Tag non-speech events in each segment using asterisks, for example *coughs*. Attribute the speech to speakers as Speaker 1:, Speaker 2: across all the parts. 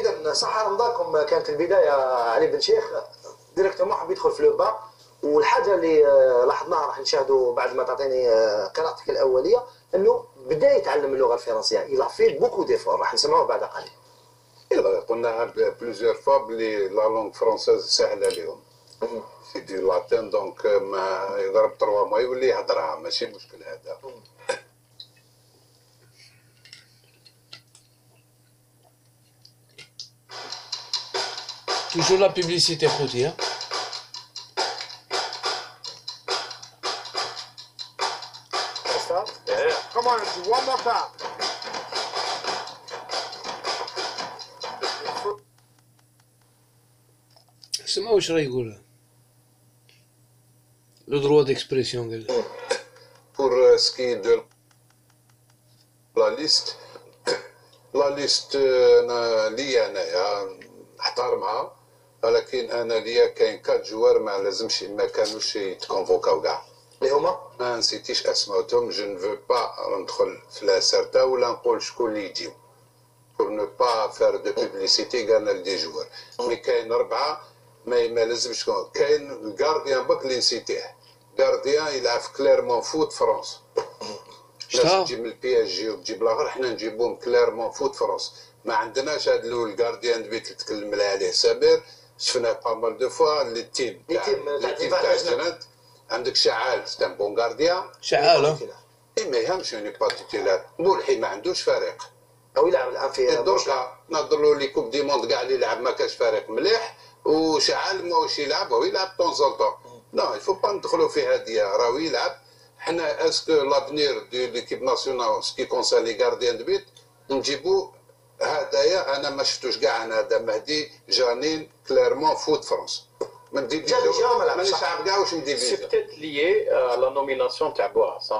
Speaker 1: اذا صح رمضانكم كانت البدايه علي بن شيخ ديريكتور حب يدخل في le bain والحاجه اللي آه، لاحظناها راح نشاهدوا بعد ما تعطيني آه، قراءتك الاوليه انه بدا يتعلم اللغه الفرنسيه الى في بوكو ديفور راح نسمعوه بعد قليل
Speaker 2: قلناها بليزيور فوا بلي la langue française سهله لهم c'est des latins donc ما يضرب trois mois يولي يهضرها ماشي مشكل هذا
Speaker 3: Toujours la publicité
Speaker 4: pour dire. Eh,
Speaker 3: C'est moi où je rigole. Le droit d'expression. Pour,
Speaker 2: pour euh, ce qui est de la liste, *coughs* la liste euh, n'a ni à n'a ولكن انا ليا كاين كات جوار ما لازمش ما كانوش يتكونفوكاو كاع
Speaker 1: اللي هما
Speaker 2: ما نسيتيش اسماءهم جو نفو با ندخل في لا سيرتا ولا نقول شكون اللي يجيو بور نو با فار دو بوبليسيتي قالنا لدي جوار مي كاين اربعه ما ما لازمش شكون كاين الكارديان باك اللي نسيتيه كارديان يلعب في كليرمون فوت
Speaker 3: فرنسا
Speaker 2: لازم تجيب من البي اس جي وتجيب لاخر حنا نجيبوهم كليرمون فوت فرنسا ما عندناش هاد الاول كارديان دبي تتكلم عليه سابير شفناه بامال دو فوا لي تيم تاع الجنات عندك شعال تاع بون غارديان
Speaker 3: شعال
Speaker 2: اي ما يهمش اني با تيتيلار ملحي ما عندوش فريق
Speaker 1: او يلعب الان في
Speaker 2: نهضر له لي كوب دي موند كاع اللي يلعب ما كاش فريق مليح وشعال ماهوش يلعب هو يلعب طون زون طون نو يفو با ندخلوا في هذه راهو يلعب حنا اسكو لافنير دو ليكيب ناسيونال سكي كونسا لي غارديان دو بيت نجيبو هدايا انا ما شفتوش كاع انا هذا مهدي جانين كليرمون فوت فرنسا ما
Speaker 1: نديفيزو
Speaker 2: مانيش عارف كاع واش
Speaker 5: نديفيزو سي بتيت لي لا نوميناسيون تاع بوعص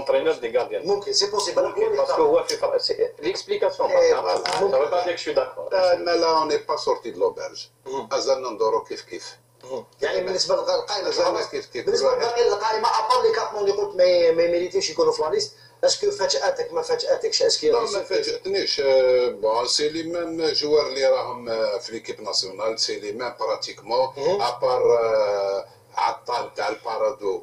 Speaker 5: entraîneur des gardiens.
Speaker 1: ممكن سي بوسيبل
Speaker 5: ممكن
Speaker 2: باسكو
Speaker 5: هو في ليكسبليكاسيون سافا با دير شو داكور
Speaker 2: انا لا اون با سورتي دو لوبرج ازلنا ندورو كيف كيف
Speaker 1: يعني بالنسبه للقائمه بالنسبه للقائمه ابار لي كابمون اللي قلت ما ميريتيوش يكونوا في لا ليست اسكو فاجاتك ما فاجاتكش اسكو
Speaker 2: لا ما فاجاتنيش آه، سي لي ميم جوار اللي راهم آه، في ليكيب ناسيونال سي لي ميم براتيكمون ابار آه، عطال تاع البارادو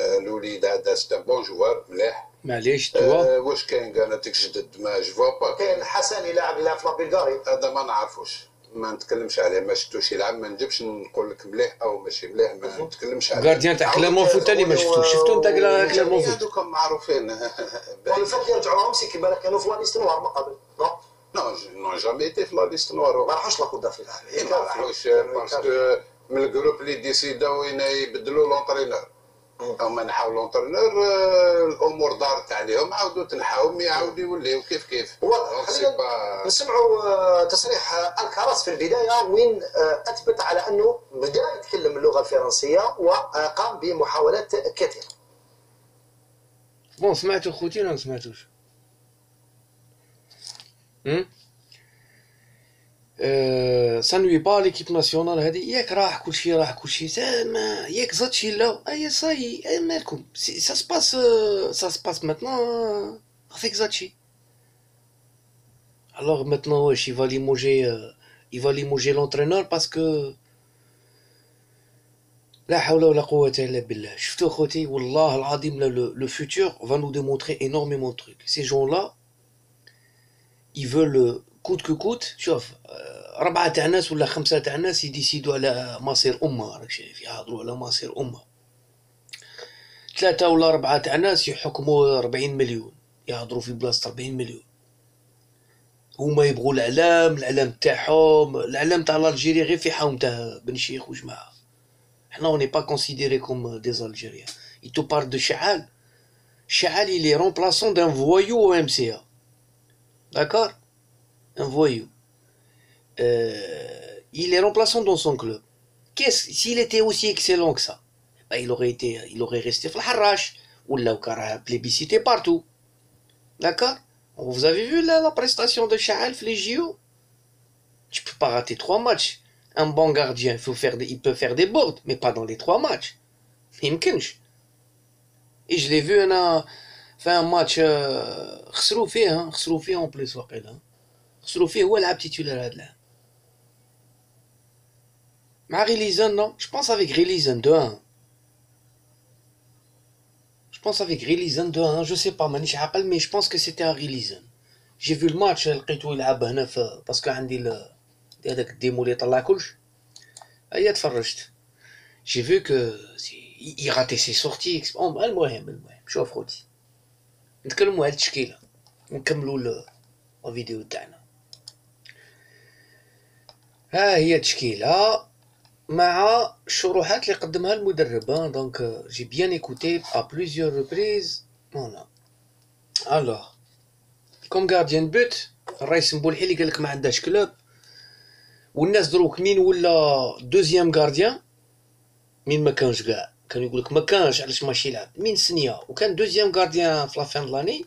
Speaker 2: الوليد هذا سي بون جوار مليح
Speaker 3: معليش توا
Speaker 2: واش كاين قال جدد ما جو با
Speaker 1: كاين حسن يلعب لا في لابيلغاري
Speaker 2: هذا ما نعرفوش ما نتكلمش عليه ما شفتوش يلعب ما نجمش نقول لك مليح او ماشي مليح ما نتكلمش عليه
Speaker 3: غارديان تاع كلامون فو ثاني ما شفتوش شفتو انت كلامون فو
Speaker 2: هذوك معروفين
Speaker 1: وانا *laughs* يرجعوهم سي كيما كانوا في la liste noire من قبل
Speaker 2: non non jamais été في la liste noire.
Speaker 1: ما راحوش كود دافريك
Speaker 2: ما راحوش parce que من ال groupe اللي ديسيداو يبدلوا l'entraîneur ما نحاو لونترنور آه، الامور دارت عليهم عاودوا مي يعاودوا يوليو كيف كيف
Speaker 1: نسمعوا آه، تصريح آه، الكراس في البدايه وين اثبت على انه بدا يتكلم اللغه الفرنسيه وقام بمحاولات كثيره
Speaker 3: بون سمعتوا خوتي ولا ما سمعتوش؟ Euh, ça ليكيب nuit pas à l'équipe nationale. Eh, il ah, eh, il alors maintenant il va limoger euh, il va l'entraîneur parce que la le, futur va nous démontrer énormément de trucs ces gens là ils veulent كوت كو كوت شوف آه، ربعه تاع الناس ولا خمسه تاع الناس يديسيدو على مصير امه راك شايف يهضرو على مصير امه ثلاثه ولا ربعه تاع الناس يحكمو ربعين مليون يهضرو في بلاصه ربعين مليون هما يبغوا الاعلام الاعلام تاعهم الاعلام تاع الجيري غير في تاع بن شيخ وجماعه حنا اوني با كونسيديري كوم دي الجيريان il te parle de شعال Chahal, il est remplaçant d'un voyou au MCA. داكور un voyou, euh, il est remplaçant dans son club. Qu'est-ce, s'il était aussi excellent que ça, bah, il aurait été, il aurait resté Flaharash, ou là, plébiscité partout. D'accord Vous avez vu la prestation de Chahal les Tu peux pas rater trois matchs. Un bon gardien, faut faire il peut faire des boards, mais pas dans les trois matchs. Impossible. Et je l'ai vu, faire un match, euh, fait, hein, en plus, hein. Sur le fait où est a la Marie non, je pense avec Ré Lison 1. Je pense avec Ré 2. 1, je sais pas rappelle mais je pense que c'était un release. J'ai vu le match, elle euh, où il a euh, parce que démolé a dans la couche. Ah, il J'ai vu qu'il il raté ses sorties, oh, je suis vidéo ها هي تشكيلة مع الشروحات اللي قدمها المدرب دونك جي بيان ايكوتي ا بليزيور ريبريز voilà alors comme gardien but الرئيس بولحي قال لك ما عندهاش club والناس دروك مين ولا deuxième gardien مين ما كانش كاع كانوا يقول لك ما كانش علاش ماشي يلعب مين سنيه وكان deuxième gardien في la fin لاني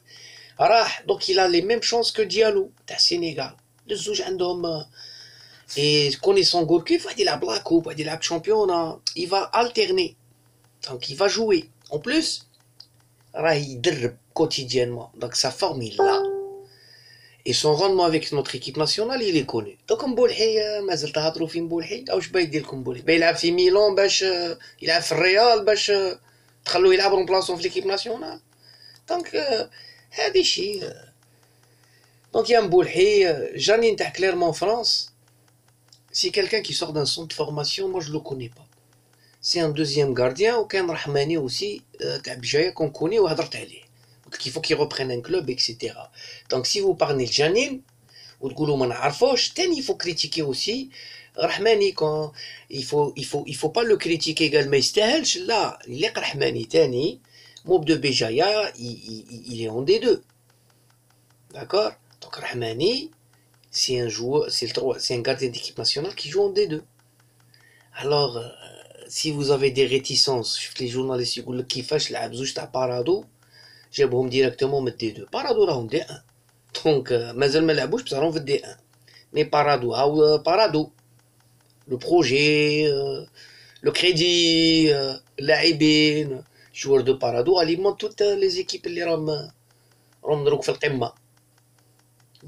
Speaker 3: راح donc il a les mêmes chances que ديالو تاع السينيغال الزوج عندهم Et connaissant Goku, il va dire la Black Hope, il va dire la Champion, il va alterner. Donc il va jouer. En plus, Raider quotidiennement. Donc sa forme, il l'a. Et son rendement avec notre équipe nationale, il est connu. Donc, comme pas trop Tahatroufim Boulhey, ou je peux dire comme Boulhey. Ben, il a fait Milan, euh, il a fait Real, euh, il a fait un place dans l'équipe nationale. Donc, c'est euh, des Donc, il y a un Boulhey, j'en ai clairement France. Si quelqu'un qui sort d'un centre de formation, moi je ne le connais pas. C'est un deuxième gardien, ou Rahmani aussi, euh, qu'on connaît, ou Donc il faut qu'il reprenne un club, etc. Donc si vous parlez de Janine, ou de il faut critiquer aussi. Rahmani, quand il faut, il faut, il faut pas le critiquer également. Il là, il est Rahmani, Tani, Mob de Béjaïa, il, est en des deux. D'accord Donc Rahmani, c'est un joueur, un gardien d'équipe nationale qui joue en D2. Alors, euh, si vous avez des réticences, je les journalistes qui font la juste à Parado, جابهم directement mettre d 2 Parado, parado un d 1 Donc, مازال ما لعبوش بصح ça في d 1 Parado, Parado, Le projet, Le euh, projet, le crédit, euh, le joueur de Parado alimente toutes les équipes qui ont راهم دروك في القمه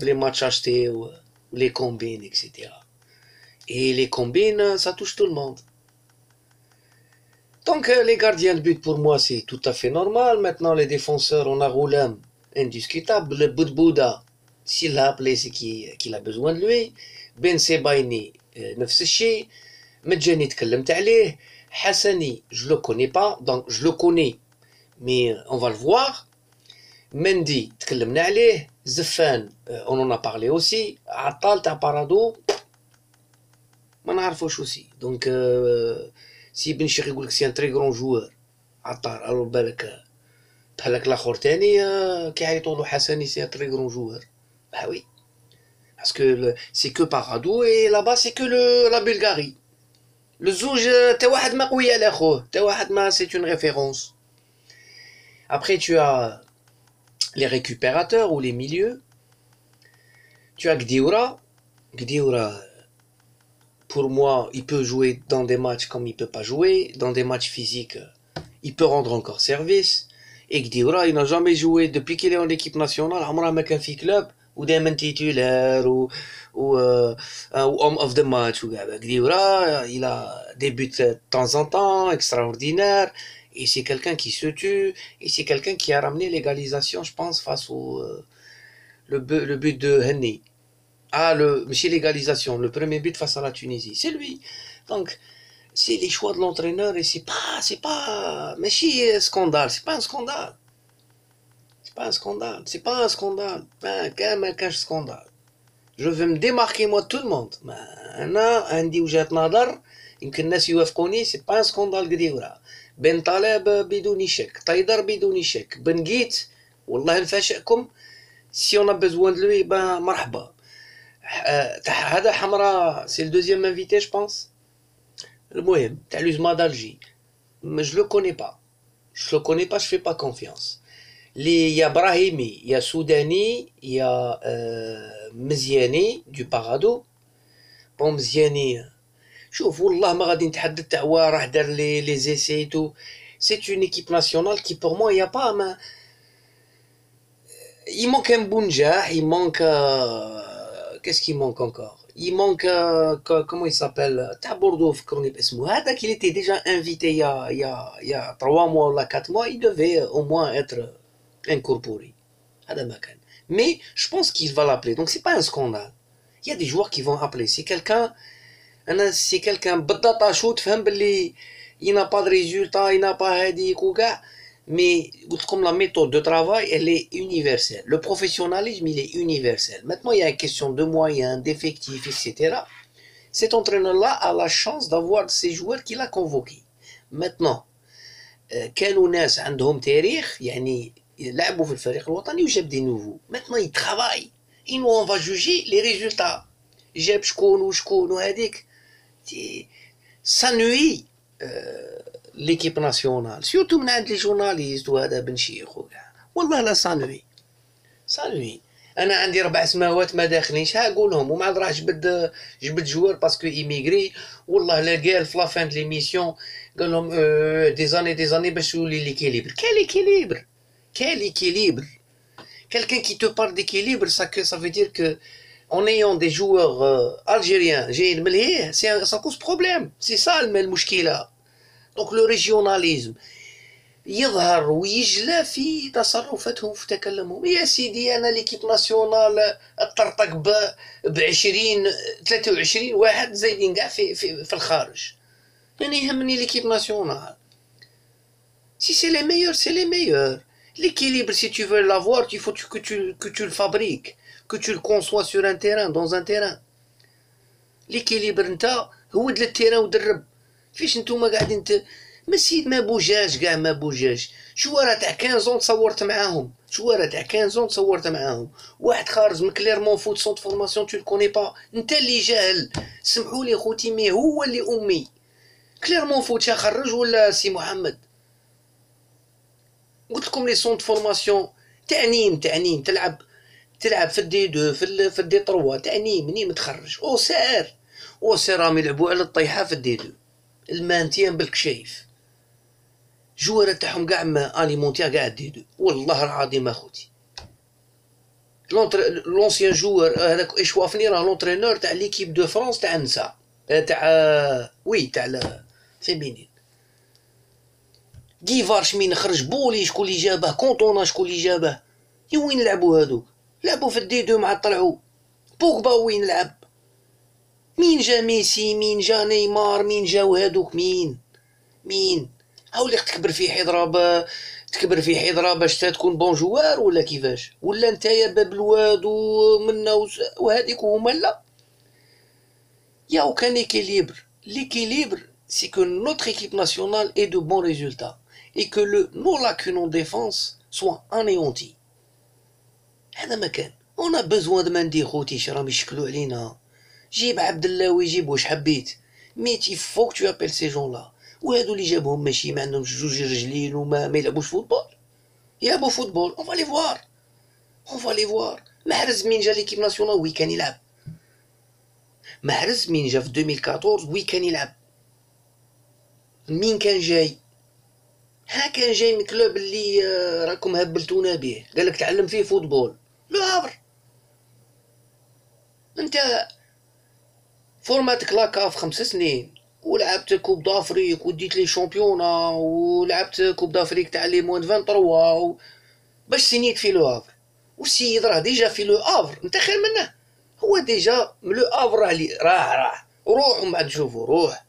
Speaker 3: les matchs achetés, euh, les combines, etc. Et les combines, euh, ça touche tout le monde. Donc euh, les gardiens de but, pour moi, c'est tout à fait normal. Maintenant, les défenseurs, on a Roulem, indiscutable. Le bout s'il a appelé qu'il a besoin de lui. Ben Sebaini, neuf الشيء Hassani, je le connais pas, donc je le connais, mais on va le voir. Mendy, تكلمنا عليه The Fan, euh, on en a parlé aussi. Attal parado, on ne aussi. Donc, euh, si Ben dit que c'est un très grand joueur, Attal, alors بالك ben, ben, la l'akhor tani euh, qui a dit c'est un très grand joueur. Bah oui. Parce que c'est que Paradou et là-bas c'est que le, la Bulgarie. Le zouj, c'est une référence. Après tu as les récupérateurs ou les milieux. Tu as Gdioura. Gdioura, pour moi, il peut jouer dans des matchs comme il peut pas jouer. Dans des matchs physiques, il peut rendre encore service. Et Gdioura, il n'a jamais joué depuis qu'il est en équipe nationale. Amra McAfee Club. ou ou تيتولار ou ou euh, match ou of ماتش il a des buts de temps en temps extraordinaires. Et c'est quelqu'un qui se tue, et c'est quelqu'un qui a ramené l'égalisation, je pense, face au euh, le, but, de Henny. Ah, le, monsieur l'égalisation, le premier but face à la Tunisie, c'est lui. Donc, c'est les choix de l'entraîneur et c'est pas, c'est pas, mais si scandale, c'est pas un scandale. C'est pas un scandale, c'est pas un scandale. Ben, quand scandale. Je veux me démarquer, moi, de tout le monde. Ben, un an, un dit où j'ai un يمكن الناس يوافقوني pas un scandale, بن طالب بدون شك طيدر بدون شك بن جيت والله نفاجئكم si on a besoin de lui ben مرحبا هذا حمراء c'est deuxième invité je pense المهم تاع لوز مادالجي مش le connais pas je le connais pas je fais pas confiance il y a ابراهيمي y a سوداني y a مزياني de بارادو bon مزياني je vous ما غادي نتحدد تاع واه راه دار لي لي زيسي c'est سي اون ايكيب ناسيونال كي بور il manque un Bounjah, il manque. Euh, qu'est-ce qu'il manque encore Il manque. Euh, comment il s'appelle Tabourdouf qu'il était déjà invité il y, a, il, 3 mois ou 4 mois, il devait euh, au moins être incorporé. Mais je pense qu'il va l'appeler. Donc c'est pas un scandale. Il y a des joueurs qui vont appeler. C'est quelqu'un quelqu'un سي كالكان بالداطاشو il n'a pas de دو il n'a pas هذيك وكاع Mais la méthode de travail, elle est universelle. Le professionnalisme, il est universel. Maintenant, il y a une question de moyens, d'effectifs, etc. Cet entraîneur-là a la chance d'avoir ces joueurs qu'il a convoqués. Maintenant, euh, كانوا ناس عندهم تاريخ يعني لعبوا في الفريق الوطني وجاب دي نوفو maintenant il travaille et nous on va juger les résultats جاب شكون وشكون وهذيك ça nuit ça nuit l'équipe nationale surtout من عند les journalistes وهذا بن شيخ وكاع والله لا سانوي سانوي انا عندي ربع سماوات ما داخلينش ها قولهم وما عاد راح جبد جبد joueurs parce que émigrés والله لا قال في la fin de l'émission قال لهم اه des années des années باش يولي l'équilibre quel équilibre quel équilibre quelqu'un qui te parle d'équilibre ça que ça fait que en ayant des joueurs euh, algériens, un, ça cause problème. C'est ça le problème. Donc le régionalisme. يظهر ويجلى في تصرفاتهم في تكلمهم يا سيدي انا ليكيب ناسيونال ب 20 23 واحد زايدين كاع في, في, في الخارج يعني يهمني ليكيب ناسيونال Si c'est les meilleurs, c'est les meilleurs. L'équilibre, si tu veux l'avoir, il faut que tu le fabriques. que tu le conçois sur un terrain dans un terrain ليكيليبر نتا هو دلا ال terrain ودرب فيش نتوما قاعدين ت... ما سيد ما بوجاش قاع ما بوجاش شوارع تاع كانزون تصورت معاهم شوارع تاع كانزون تصورت معاهم واحد خارج من Clermont Foot centre formation tu connais pas نتا اللي جاهل سمحوا لي خوتي mais هو اللي امي Clermont Foot شا خرج ولا سي محمد قلت لكم les centres formation تعنيم تعنيم تلعب تلعب في ال D2 في ال في ال D3 تعني مني متخرج او سير او سير راهم يلعبوا على الطيحه في ال D2. ال maintien بالكشايف شايف جوارة تاعهم كاع ما اليمونتيا كاع ال D2. والله العظيم اخوتي l'ancien joueur هذاك اشوافني راه l'entraîneur تاع l'équipe de France تاع نسا تاع oui تاع فيمينين ديفارش مين خرج بولي شكون اللي جابه كونطونا شكون اللي جابه يوين وين لعبوا هذوك لعبوا في ال D2 مع طلعوا بوكبا وين لعب مين جا ميسي مين جا نيمار مين جاو هادوك مين مين هاو اللي تكبر في حضرة تكبر في حضرة باش تكون bon joueur ولا كيفاش ولا نتايا باب الواد ومنا وهذيك هما لا y a كان ليكيليبر ليكيليبر سي كو نوتر ايكيب ناسيونال اي دو بون ريزولتا اي كو لو نو لاكون اون ديفونس سوا انيونتي هذا ما كان اون بزوان دو مان خوتي شرام يشكلوا علينا جيب عبد اللاوي ويجيب واش حبيت مي تي فوك تو ابيل سي جون لا وهادو اللي جابهم ماشي ما عندهمش جوج رجلين وما ما يلعبوش football. يلعبوا football. on va les voir on va les voir محرز مين جا l'équipe nationale وي كان يلعب محرز مين جا في 2014 وي كان يلعب مين كان جاي ها كان جاي من club اللي آه، راكم هبلتونا به قالك تعلم فيه football. لو هافر انت فورماتك la CAF خمس سنين ولعبت coupe d'Afrique وديت les championnats ولعبت coupe d'Afrique تاع les moins 23 باش سينيت في لو هافر والسيد راه déjà في لو هافر انت خير منه هو déjà من لو هافر راه راه راه روح ومن بعد شوفو روح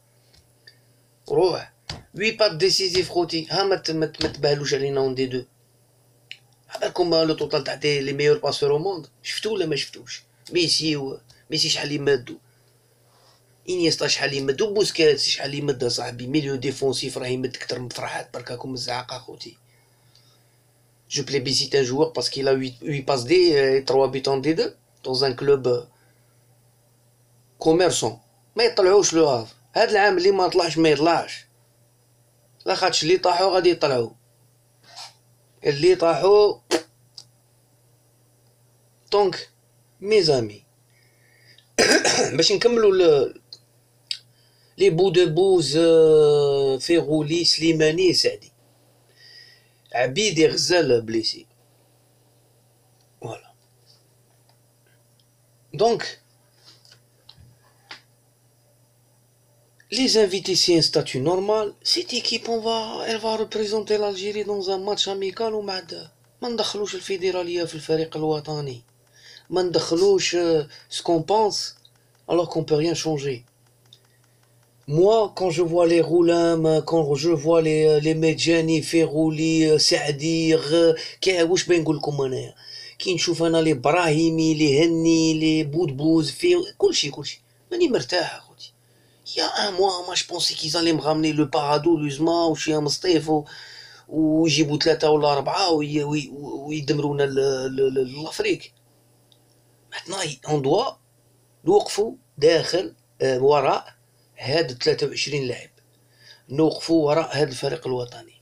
Speaker 3: روح وي با ديسيزيف خوتي ها ما مت متبهلوش علينا en D2 بالكم le total تاع لي ميور باسور او موند شفتو ولا ما شفتوش ميسي و... ميسي شحال يمدو انيستا شحال يمدو وبوسكيتس شحال يمد صاحبي milieu défensif راه يمد كتر من فرحات بركاكم الزعاقه خوتي جو بلي un ان جوور باسكو لا 8, باس دي 3 بيتون دي D2 dans un كوميرسون ما euh, يطلعوش لو هاف هاد العام اللي ما طلعش ما يطلعش لاخاطش اللي طاحو غادي يطلعو اللي طاحوا دونك مي زامي *coughs* باش نكملوا ل... لي بو دو بوز آه، فيغولي سليماني سعدي عبيدي غزال بليسي فوالا دونك les invités c'est un statut normal, cette équipe on va, elle va représenter l'Algérie dans un match amical ou mad. Mandakhlouch le veut fil fariq l'ouatani. Mandakhlouch euh, ce qu'on pense, alors qu'on peut rien changer. Moi, quand je vois les roulins, quand je vois les, euh, les Medjani, Ferouli, euh, Saadi, Kéaouch Bengoul Koumaner, qui ne chauffent les Brahimi, les Henni, les Boudbouz, Ferouli, Koulchi, je Mani Mertar. Il y a un mois, moi je pensais qu'ils allaient me ramener le Parado, l'Uzma, ou un Mstef, ou eu ou l'Arba, ou l'Afrique. Maintenant, on doit nous داخل وراء هاد 23 لاعب نوقفوا وراء nous الفريق الوطني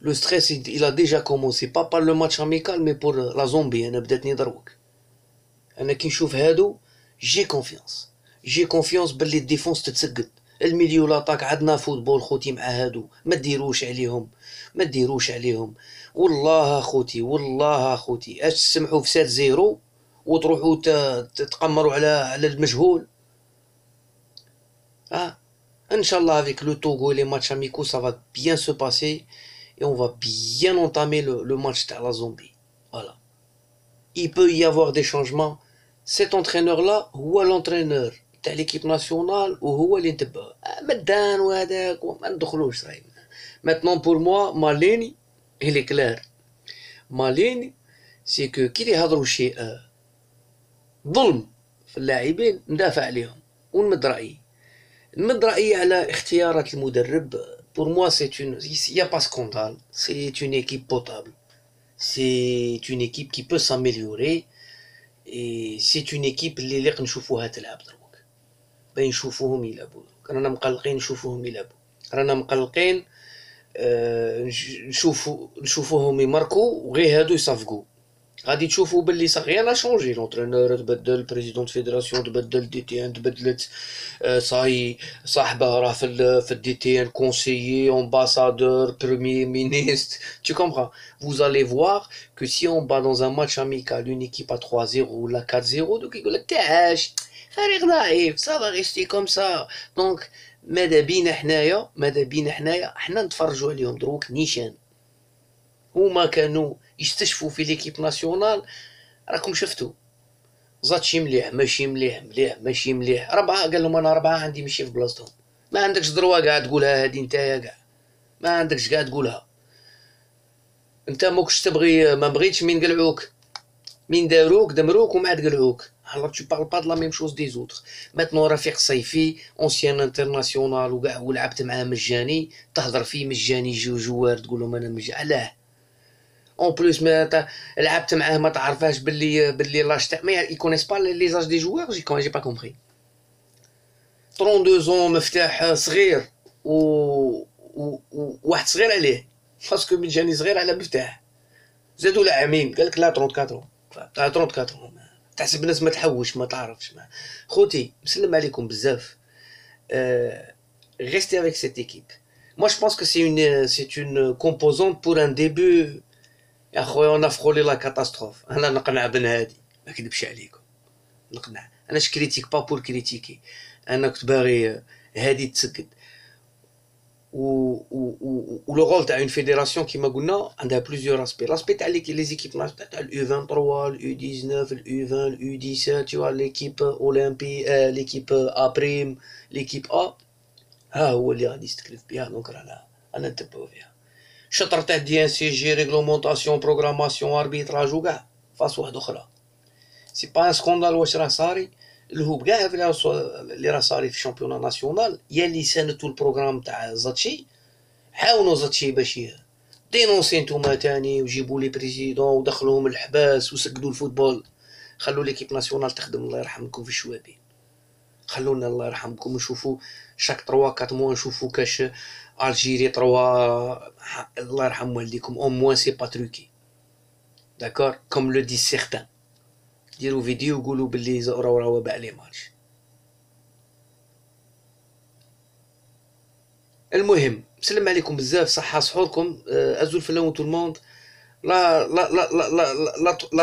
Speaker 3: Le stress il a déjà commencé pas par le match amical mais pour euh, la zombie انا بداتني دروك انا كي نشوف هادو جي كونفيونس j'ai confiance, ben les défenses te sègent. Les milliers l'attaque, lattes football, khoti m'a haddou. Mets des rouges sur les hommes, met des rouges sur les hommes. Oulala, xhuti, oulala, xhuti. Est-ce qu'ils s'empoivent Ou te, te, te, tu Ah? inchallah avec le Togo et les matchs amicaux, ça va bien se passer et on va bien entamer le, match de la Zombie. Voilà. Il peut y avoir des changements. Cet entraîneur-là ou l'entraîneur. تاع ليكيب ناسيونال وهو اللي نتبعو آه، مدان وهذاك وما ندخلوش صايب ماتنون بور موا ماليني هي كلير ماليني سي كو كي يهضروا شي ظلم في اللاعبين ندافع عليهم ونمد رايي نمد رايي على اختيارات المدرب pour moi, c'est une, سي n'y a pas scandale. C'est une équipe potable. C'est une équipe qui سي اون ايكيب لي لي نشوفوها تلعب دروك Ben je vous remets là-bas quand même quand marco réel de sa faute à rien à changer l'entraîneur de président de la fédération de la tête de la tête conseiller ambassadeur le premier ministre vous allez voir que si on bat dans un match amical une équipe à 3 0 à 4 0 de l'acte فريق ضعيف صافا غيشتي كوم سا دونك ماذا بينا حنايا ماذا بينا حنايا حنا نتفرجوا عليهم دروك نيشان هما كانوا يستشفوا في ليكيب ناسيونال راكم شفتوا زاتشي مليح ماشي مليح مليح ماشي مليح ربعه قال لهم انا ربعه عندي ماشي في بلاصتهم ما عندكش دروا كاع تقولها هادي نتايا كاع ما عندكش كاع تقولها انت موكش تبغي ما بغيتش مين قلعوك مين داروك دمروك وما عاد قلعوك Alors tu ne parles pas de la même chose des autres. Maintenant, Rafiq Saifi, ancien international, ou ou avec Mijani, tu as fi Mjani, joueur, tu dis que je suis En plus, l'abd Mjani, tu pas fait l'âge des joueurs. Mais ils ne connaissent pas les âges des joueurs, je n'ai pas compris. 32 ans, مفتاح صغير و واحد صغير عليه باسكو مجاني صغير على مفتاح la لاعبين قالك a 34 ans 34 ans تحسب الناس ما تحوش ما تعرفش ما خوتي نسلم عليكم بزاف أه... restez avec سيت ايكيب moi je pense que c'est une c'est une composante pour un début يا خويا انا فخور لا كاتاستروف انا نقنع بن هادي ما كذبش عليكم نقنع انا je critique pas pour critiquer انا كنت باغي آه، هادي تسكت ou le rôle d'une fédération qui on a plusieurs aspects. L'aspect avec les équipes nationales, U23, U19, U20, U17, hein, tu vois, l'équipe Olympique, euh, l'équipe A', l'équipe A. Ah, où elle a distribué bien, donc là, on a un peu bien. un CG, réglementation, programmation, arbitrage, ou gars, face à Ce n'est pas un scandale, ou c'est un que الهوب كاع اللي راه صاري في الشامبيون ناسيونال يا اللي سانتو البروغرام تاع زاتشي حاولوا زاتشي باش دينونسي نتوما تاني وجيبوا لي بريزيدون ودخلوهم الحباس وسقدوا الفوتبول خلوا ليكيب ناسيونال تخدم الله يرحمكم في الشوابي خلونا الله يرحمكم نشوفوا شاك 3 4 مو نشوفوا كاش الجيري 3 الله يرحم والديكم او موان سي با تروكي داكور كوم لو دي سيغتان يديروا فيديو يقولوا باللي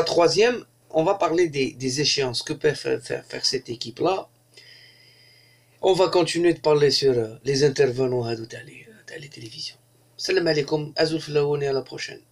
Speaker 3: troisième on va parler des, échéances que peut faire, cette équipe là on va continuer de parler sur euh, les intervenants à hein, la euh, télévision salam alaikum azul à la prochaine